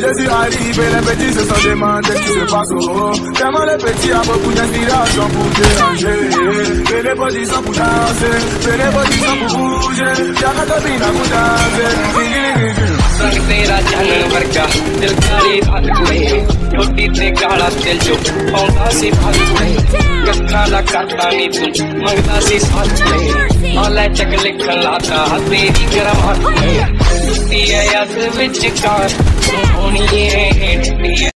je suis arrivé, les petits se sont demandés qui se passe au haut. Tellement les petits ont beaucoup d'inspiration pour déranger. Fais les positions pour danser, fais les positions pour bouger. Y'a qu'à te bina pour danser. संग तेरा जानन वर्गा दिल काली भाग कुड़े रोटी ते काला दिल जो पौंदा सी भाग कुड़े कत्था दा करता नी तू मंगदा सी साथ कुड़े आले चक लिखन लाता तेरी गरम हाथ could reject our Only